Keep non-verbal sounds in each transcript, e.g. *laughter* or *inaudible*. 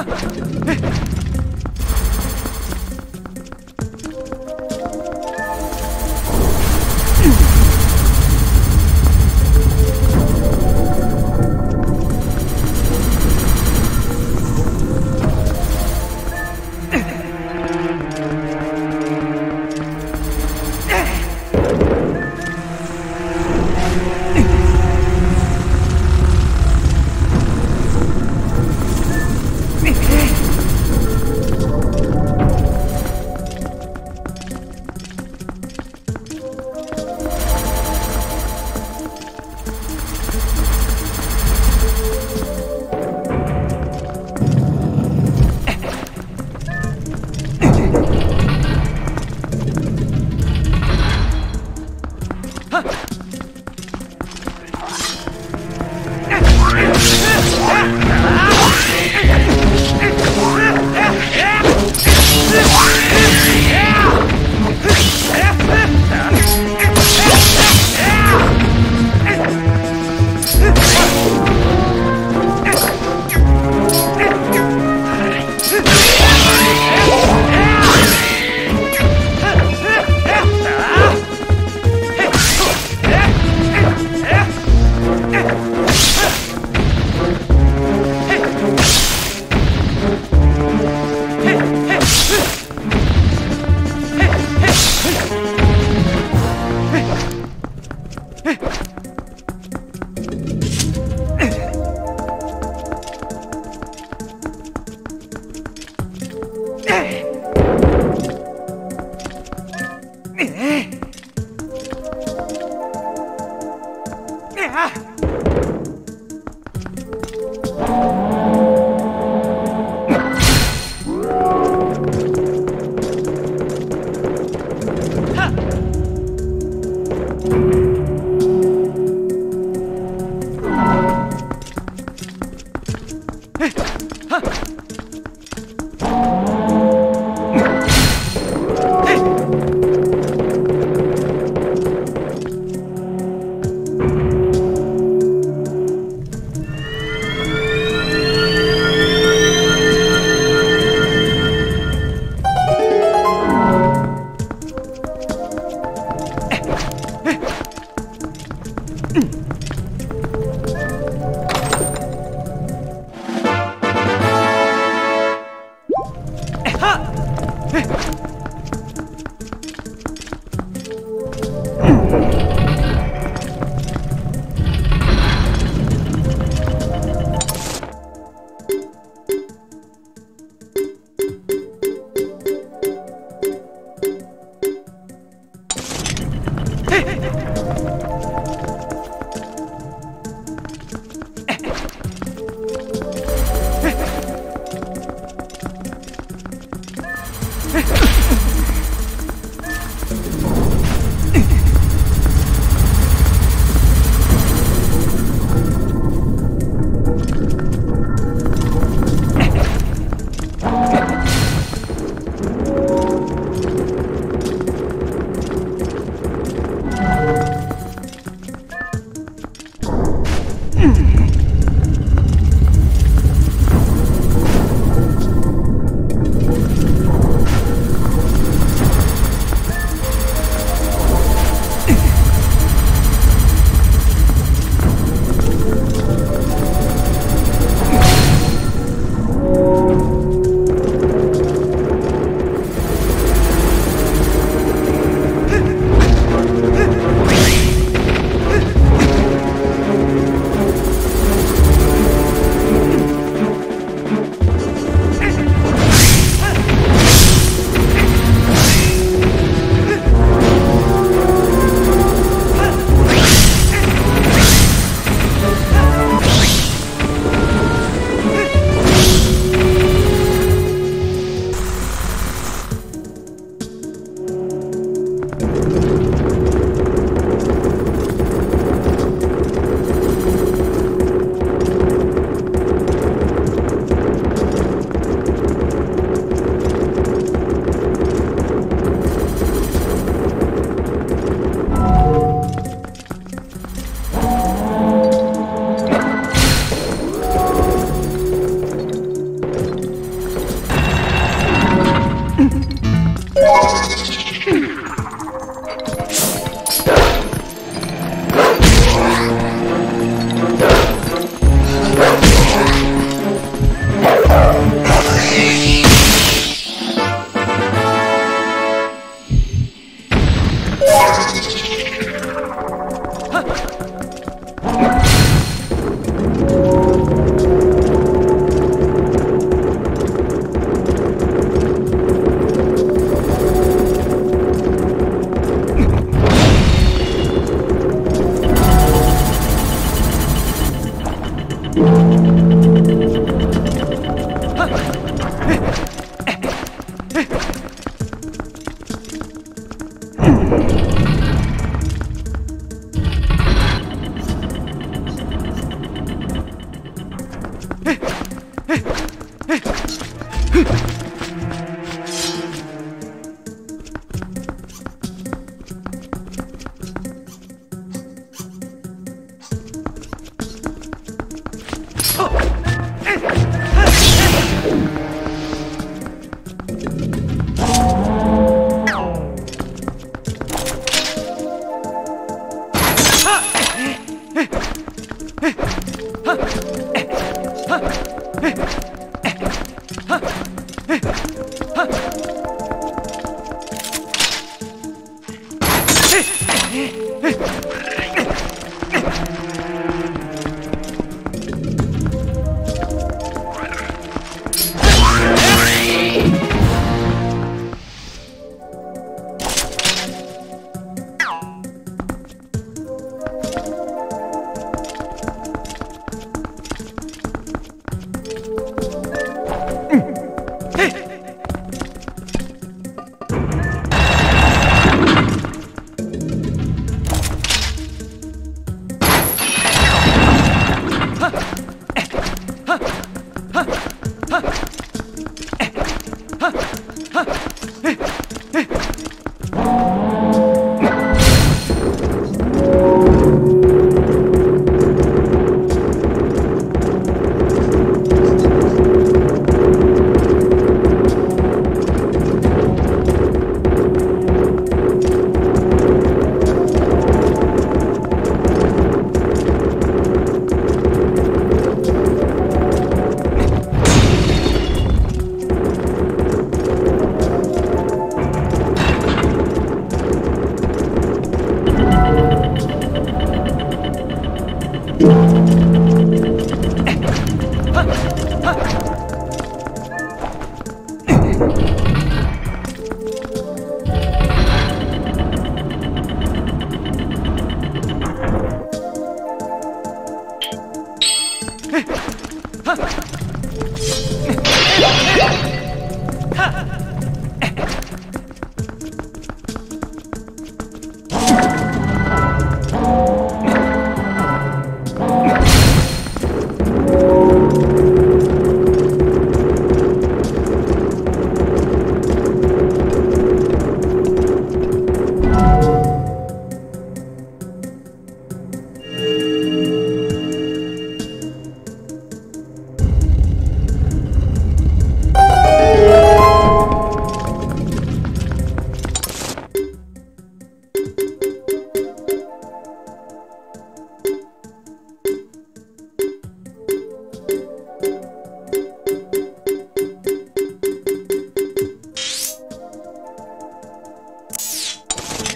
っ *laughs*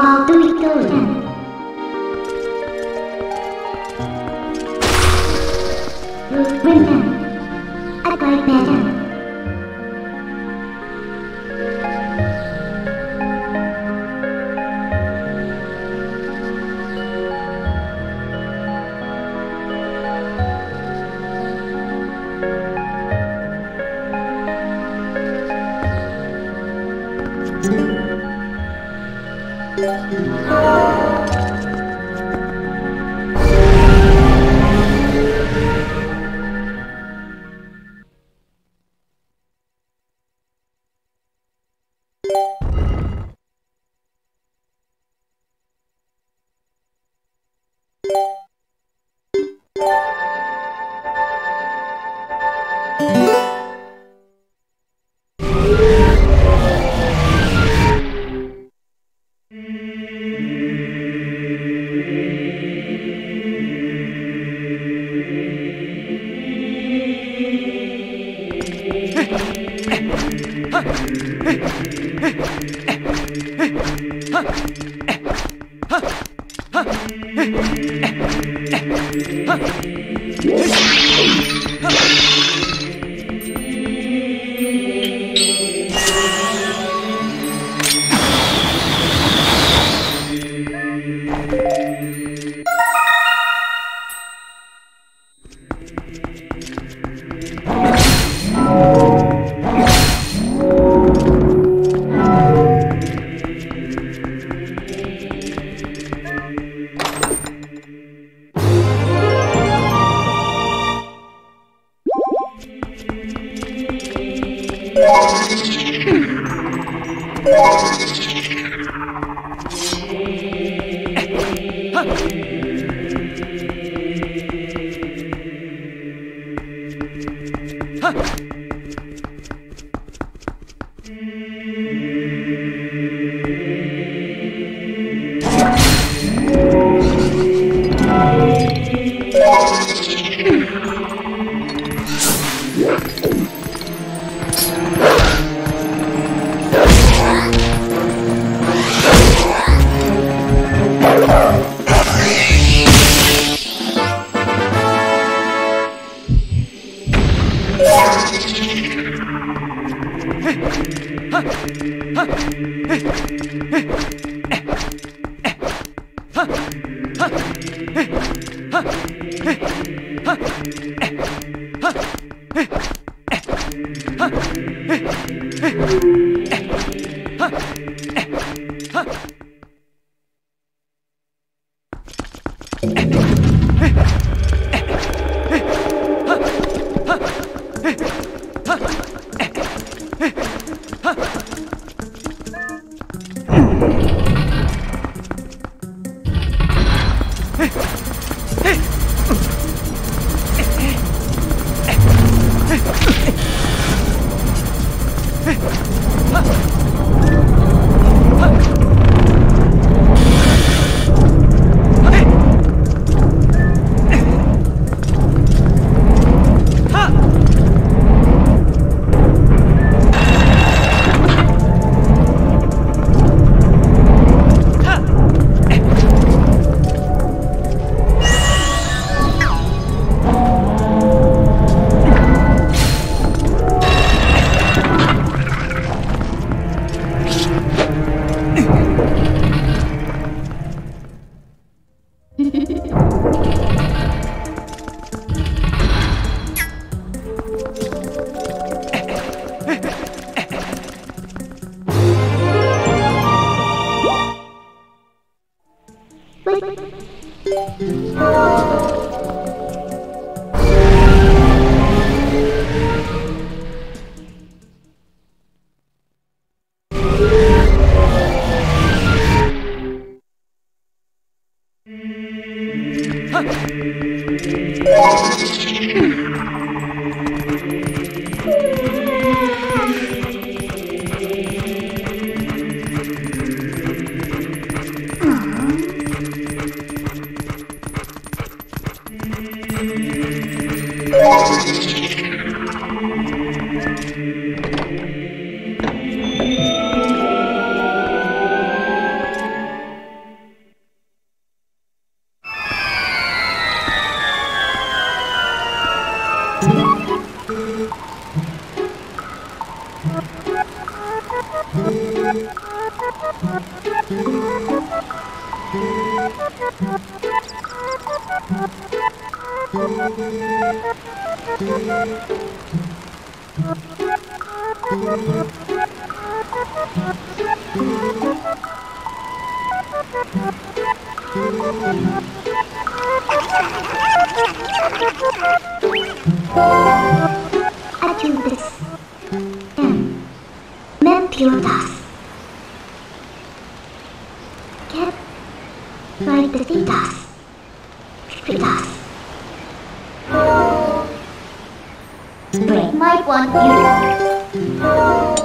Never do it Huh? はっ Mempiodas Get like the fetus Fetus Break my one Reach